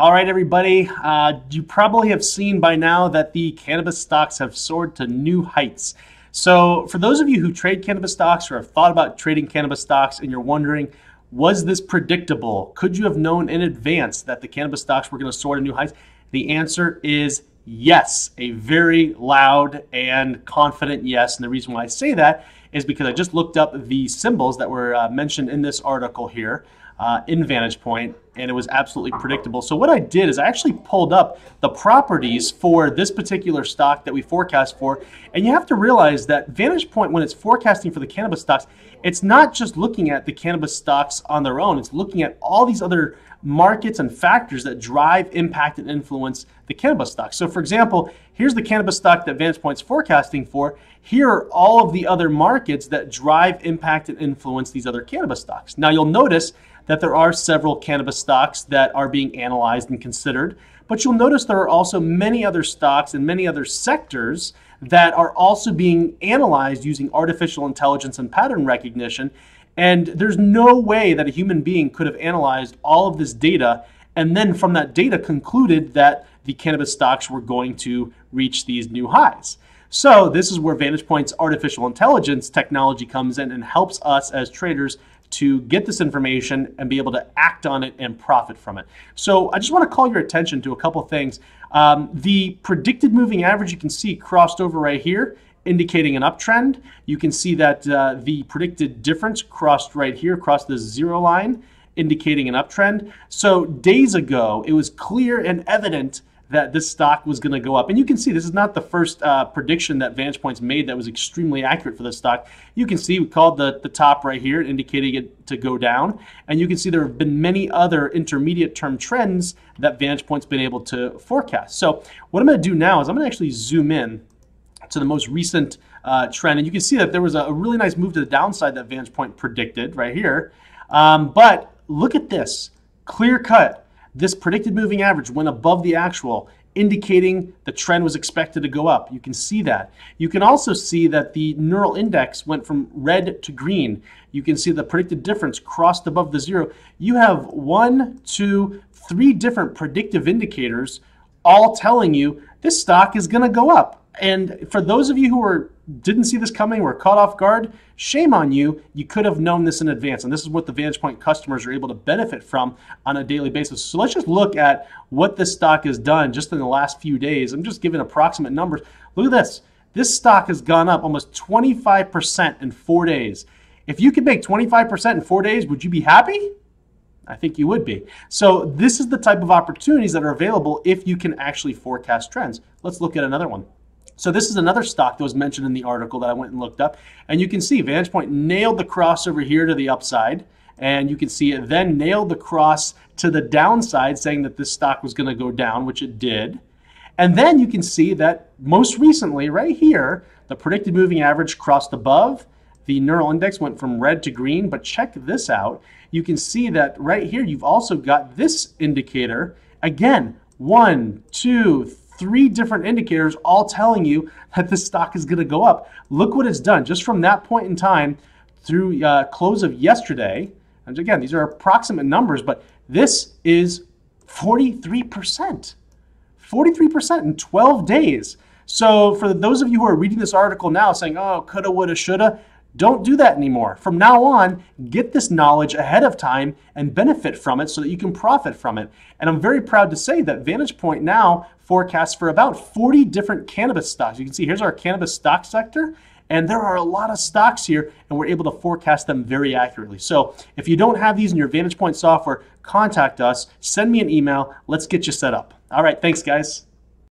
All right, everybody. Uh, you probably have seen by now that the cannabis stocks have soared to new heights. So, for those of you who trade cannabis stocks or have thought about trading cannabis stocks and you're wondering, was this predictable? Could you have known in advance that the cannabis stocks were going to soar to new heights? The answer is yes, a very loud and confident yes. And the reason why I say that is because I just looked up the symbols that were uh, mentioned in this article here uh, in VantagePoint, and it was absolutely predictable. So what I did is I actually pulled up the properties for this particular stock that we forecast for, and you have to realize that VantagePoint, when it's forecasting for the cannabis stocks, it's not just looking at the cannabis stocks on their own. It's looking at all these other markets and factors that drive, impact, and influence the cannabis stock. So, for example, here's the cannabis stock that VantagePoint's forecasting for. Here are all of the other markets that drive, impact, and influence these other cannabis stocks. Now, you'll notice that there are several cannabis stocks that are being analyzed and considered, but you'll notice there are also many other stocks and many other sectors that are also being analyzed using artificial intelligence and pattern recognition. And there's no way that a human being could have analyzed all of this data and then from that data concluded that the cannabis stocks were going to reach these new highs. So, this is where VantagePoint's artificial intelligence technology comes in and helps us as traders to get this information and be able to act on it and profit from it. So I just want to call your attention to a couple things. Um, the predicted moving average you can see crossed over right here indicating an uptrend. You can see that uh, the predicted difference crossed right here, across the zero line, indicating an uptrend. So days ago, it was clear and evident that this stock was going to go up. And you can see this is not the first uh, prediction that VantagePoints made that was extremely accurate for this stock. You can see we called the, the top right here, indicating it to go down. And you can see there have been many other intermediate term trends that VantagePoint's been able to forecast. So what I'm going to do now is I'm going to actually zoom in to the most recent uh, trend. And you can see that there was a, really nice move to the downside that VantagePoint predicted right here. Um, but look at this, clear cut this predicted moving average went above the actual, indicating the trend was expected to go up. You can see that. You can also see that the neural index went from red to green. You can see the predicted difference crossed above the zero. You have one, two, three different predictive indicators all telling you this stock is going to go up. And for those of you who are didn't see this coming, were caught off guard, shame on you. You could have known this in advance. And this is what the VantagePoint customers are able to benefit from on a daily basis. So let's just look at what this stock has done just in the last few days. I'm just giving approximate numbers. Look at this. This stock has gone up almost 25% in four days. If you could make 25% in four days, would you be happy? I think you would be. So this is the type of opportunities that are available if you can actually forecast trends. Let's look at another one. So this is another stock that was mentioned in the article that I went and looked up. And you can see VantagePoint nailed the cross over here to the upside. And you can see it then nailed the cross to the downside, saying that this stock was going to go down, which it did. And then you can see that most recently, right here, the predicted moving average crossed above. The neural index went from red to green. But check this out. You can see that right here, you've also got this indicator. Again, one, two, three different indicators all telling you that this stock is going to go up. Look what it's done just from that point in time through uh, close of yesterday. And again, these are approximate numbers, but this is 43%. 43% in 12 days. So for those of you who are reading this article now saying, oh, coulda, woulda, shoulda, don't do that anymore. From now on, get this knowledge ahead of time and benefit from it so that you can profit from it. And I'm very proud to say that VantagePoint now forecasts for about 40 different cannabis stocks. You can see here's our cannabis stock sector. And there are a lot of stocks here, and we're able to forecast them very accurately. So if you don't have these in your VantagePoint software, contact us, send me an email. Let's get you set up. All right, thanks, guys.